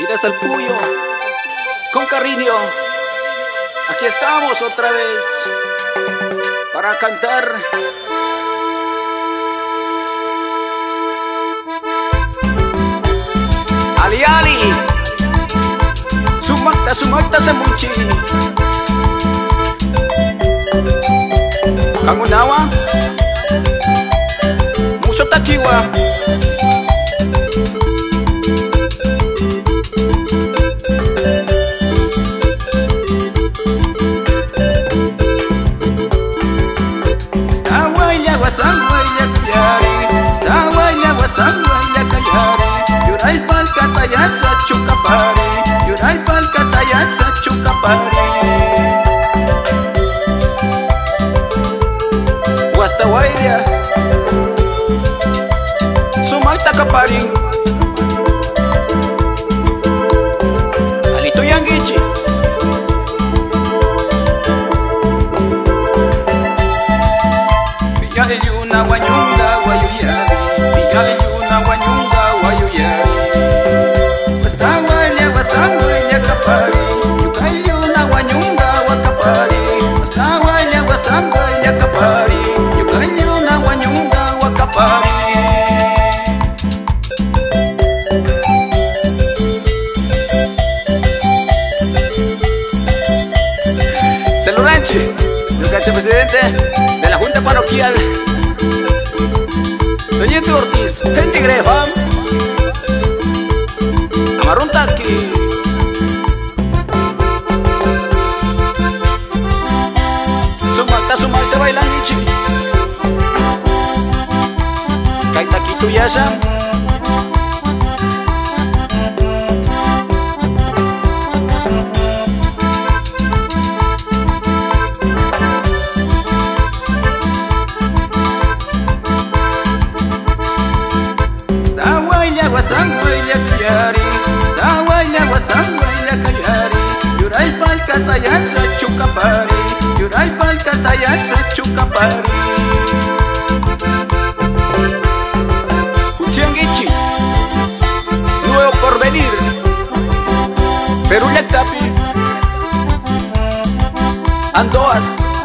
y desde el Puyo, con cariño, aquí estamos otra vez para cantar. Ali Ali, sumakta sumakta sa munchi. Kangunawa, muso takiwa. Sumakta kaparing Alito yang gichi Pigale yuna wanyunga el presidente de la Junta Parroquial, Doñito Ortiz, Henry Grefam, Amarrón Taki, Sumalta, Sumalta, bailan Kaitaki Tuyasha, Yuray palka saya sa chukapari Nuevo porvenir. Perú Yactapi Andoas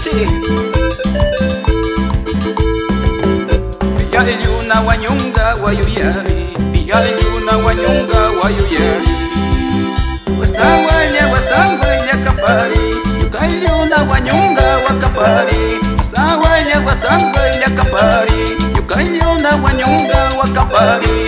City. Pia inyuna wanyunga wayuyani, pia inyuna wanyunga wayuyani. Wastawalia wastawalia kapari, yuka inyuna wanyunga wakapari. Wastawalia wastawalia kapari, yuka inyuna wanyunga wakapari.